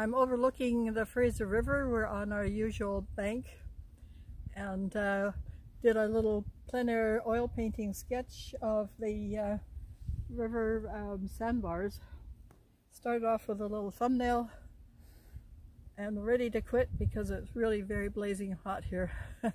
I'm overlooking the Fraser River. We're on our usual bank and uh, did a little plein air oil painting sketch of the uh, river um, sandbars. Started off with a little thumbnail and ready to quit because it's really very blazing hot here.